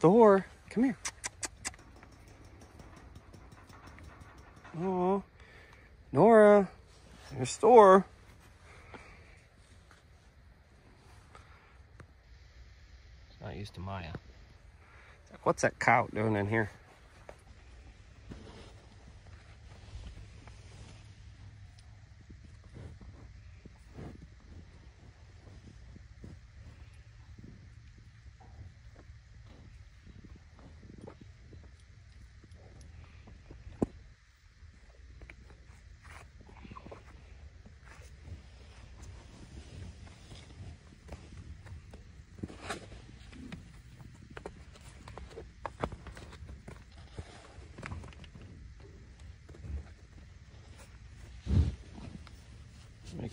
Thor, come here. Oh, Nora, there's Thor. It's not used to Maya. What's that cow doing in here?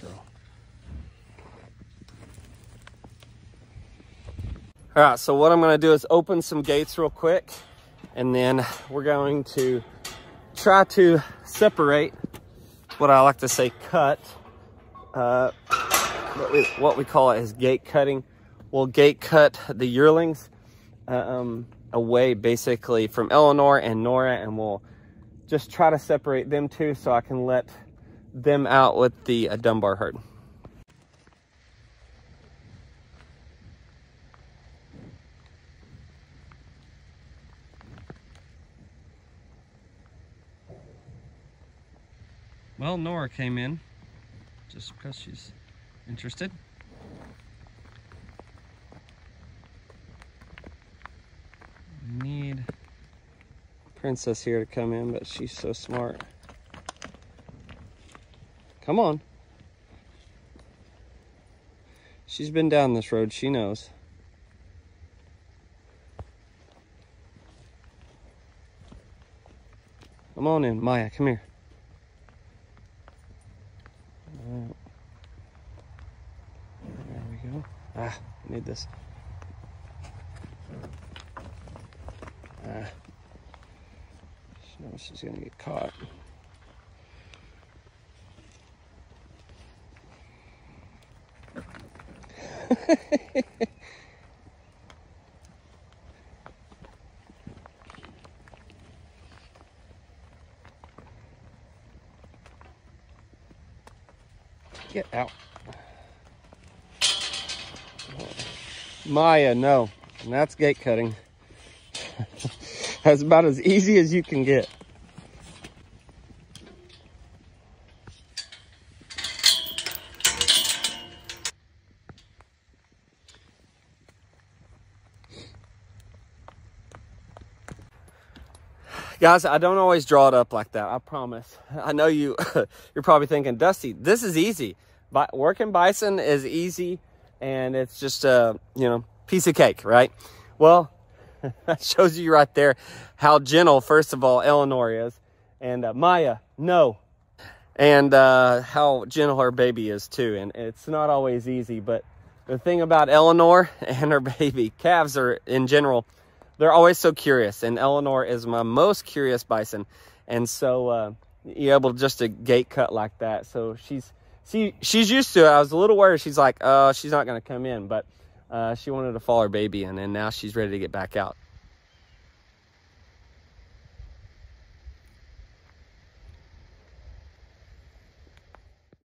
Girl. All right, so what I'm gonna do is open some gates real quick, and then we're going to try to separate what I like to say cut. Uh, what, we, what we call it is gate cutting. We'll gate cut the yearlings um, away basically from Eleanor and Nora, and we'll just try to separate them two so I can let them out with the uh, Dunbar herd. Well, Nora came in just because she's interested. Need Princess here to come in, but she's so smart. Come on. She's been down this road, she knows. Come on in, Maya, come here. There we go. Ah, I need this. Ah. She knows she's gonna get caught. Get out. Maya, no. And that's gate cutting. that's about as easy as you can get. Guys, I don't always draw it up like that. I promise. I know you, you're probably thinking, Dusty, this is easy. But working bison is easy and it's just a, you know, piece of cake, right? Well, that shows you right there how gentle, first of all, Eleanor is. And uh, Maya, no. And uh, how gentle her baby is too. And it's not always easy, but the thing about Eleanor and her baby, calves are in general, they're always so curious. And Eleanor is my most curious bison. And so uh, you're able just to gate cut like that. So she's she, she's used to it. I was a little worried. She's like, oh, she's not going to come in. But uh, she wanted to follow her baby in. And now she's ready to get back out.